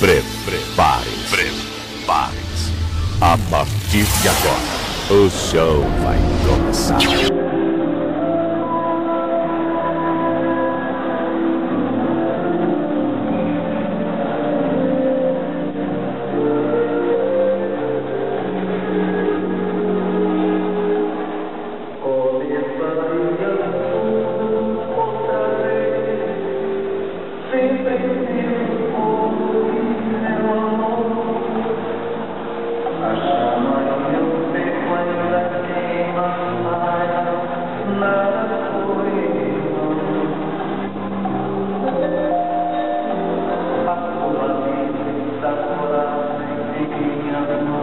Preparem-se. Preparem-se. A partir de agora, o show vai começar. Thank. another one.